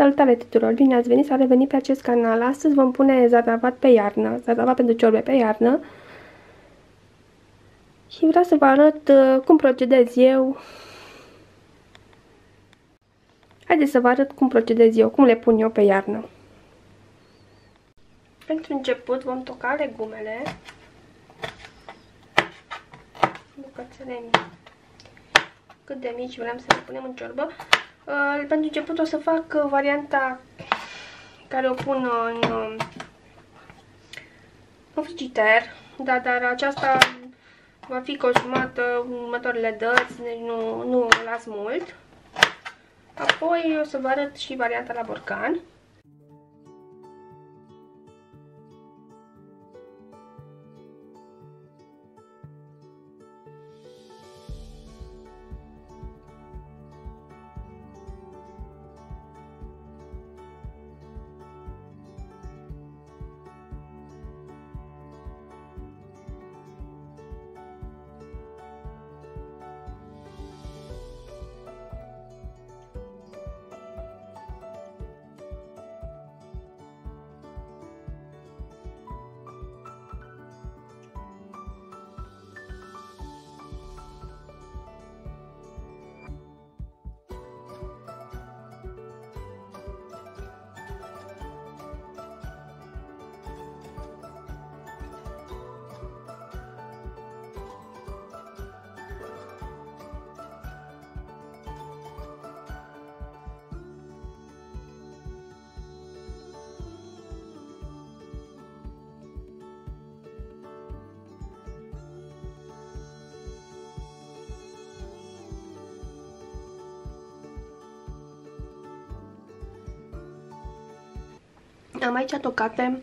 Salutare tuturor! Bine ați venit sau revenit pe acest canal. Astăzi vom pune zatavat pe iarnă, zatavat pentru ciorbe pe iarnă. Și vreau să vă arăt uh, cum procedez eu. Haideți să vă arăt cum procedez eu, cum le pun eu pe iarnă. Pentru început vom toca legumele. Bucățele cât de mici vrem să le punem în ciorbă. Uh, pentru început o să fac uh, varianta care o pun în, uh, în frigider, da, dar aceasta va fi consumată în următoarele dăți, deci nu, nu o las mult. Apoi o să vă arăt și varianta la borcan. Am aici tocate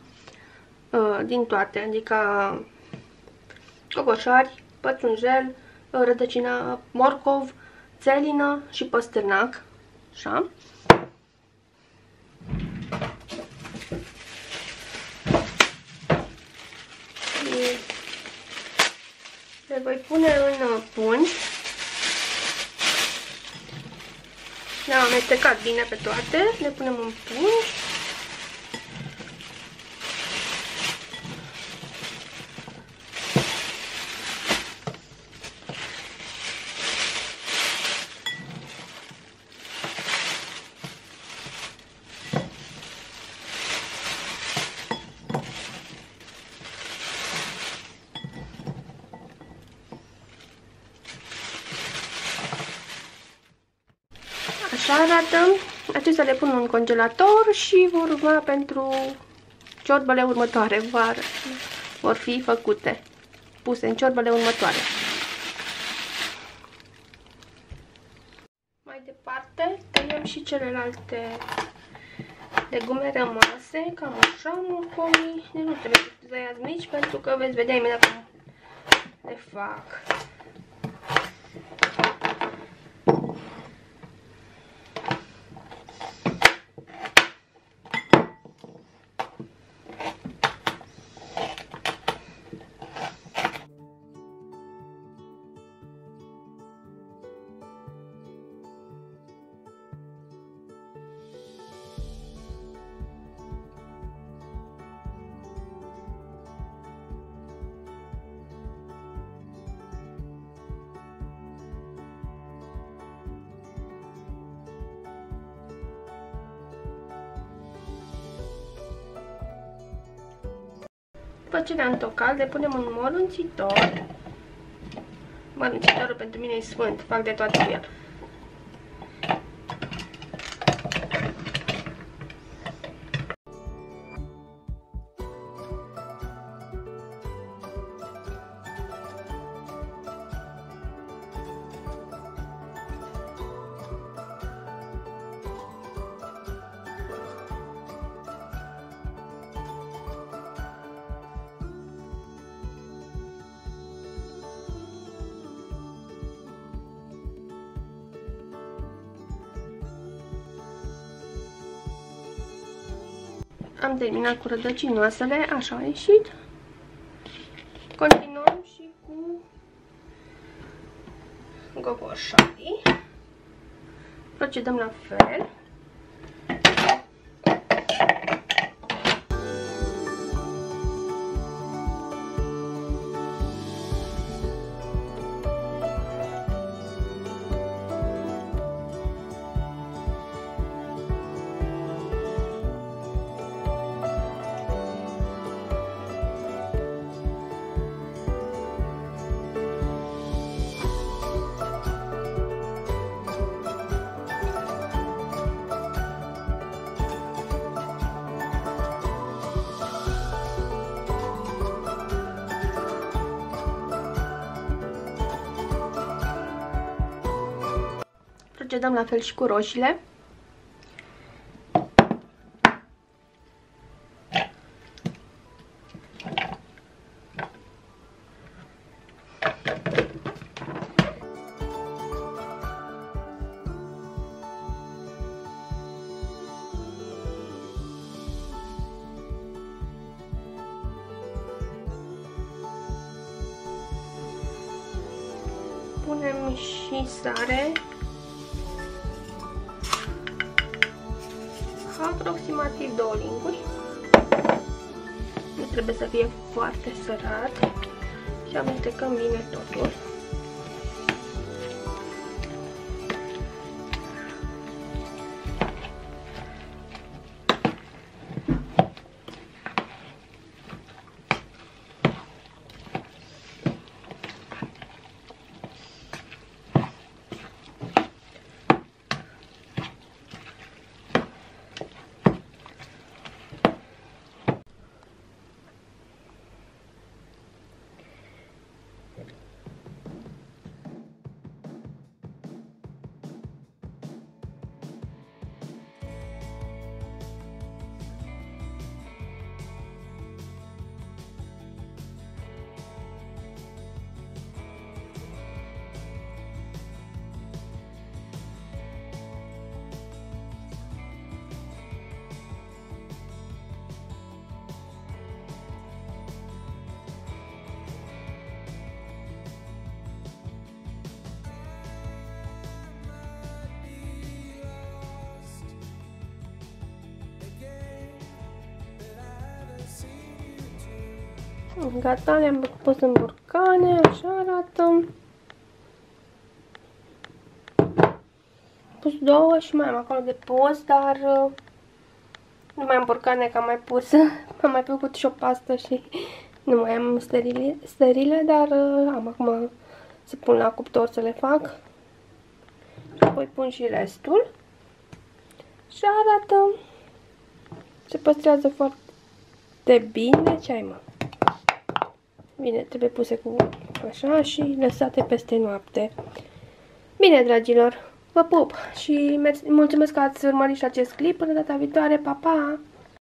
uh, din toate, adică cocoșari, pătrunjel, uh, rădăcina morcov, țelină și păstârnac. Așa. le voi pune în uh, pungi. Le-am amestecat bine pe toate, le punem în pungi. Așa arată. Acestea le pun în congelator și vor urma pentru ciorbele următoare. Var, vor fi făcute, puse în ciorbele următoare. Mai departe, tăiem și celelalte legume rămase, cam așa, morcovii. Deci nu trebuie să tăiați mici, pentru că veți vedea imediat cum le fac. După ce le-am tocat, le punem în mărunțitor. Mărunțitorul pentru mine e sfânt, fac de toate cu el. Am terminat cu rădăcinoasele, așa a ieșit. Continuăm și cu gogoșarii. Procedăm la fel. Procedăm la fel și cu roșiile. punem și sare. Aproximativ două linguri. Nu trebuie să fie foarte sărat. Și amestecăm bine totul. Gata, le-am pus în burcane, așa arată. Pus două și mai am acolo de pus, dar uh, nu mai am burcane că am mai pus, am mai făcut și o pastă și nu mai am sterile, sterile dar uh, am acum să pun la cuptor să le fac. Apoi pun și restul. Și arată, se păstrează foarte bine. Ce ai mă? Bine, trebuie puse cu așa și lăsate peste noapte. Bine, dragilor, vă pup și mulțumesc că ați urmărit și acest clip. Până data viitoare, pa, pa!